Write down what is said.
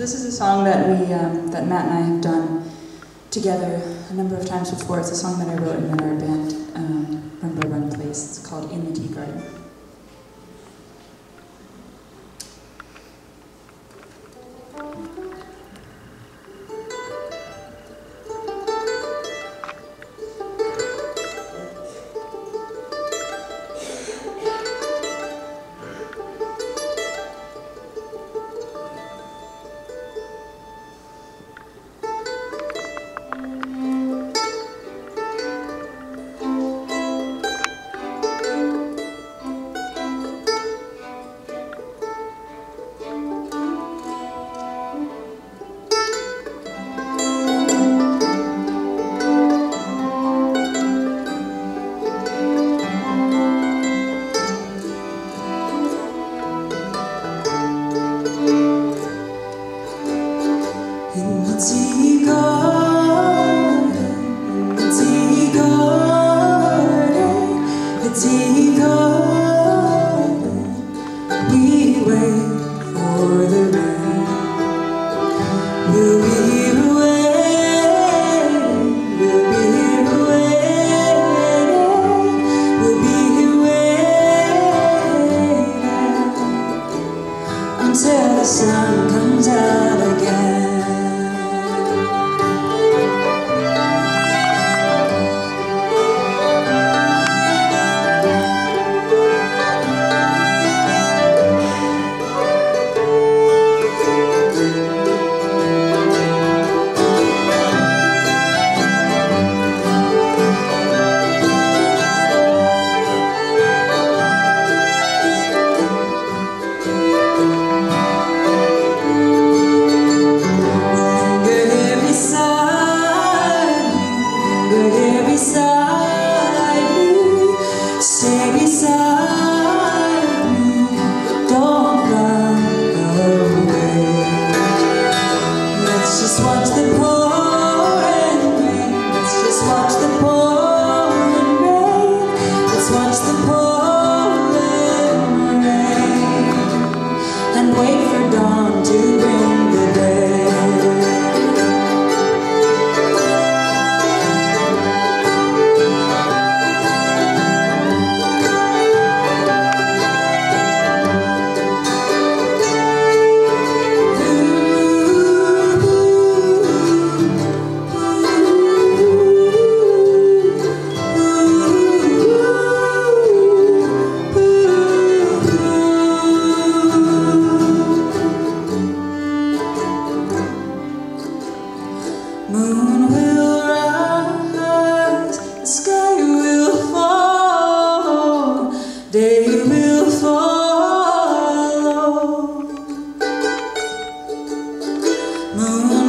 this is a song that we, um, that Matt and I have done together a number of times before. It's a song that I wrote in our band, um, Remember Run Place. It's called In deep moon.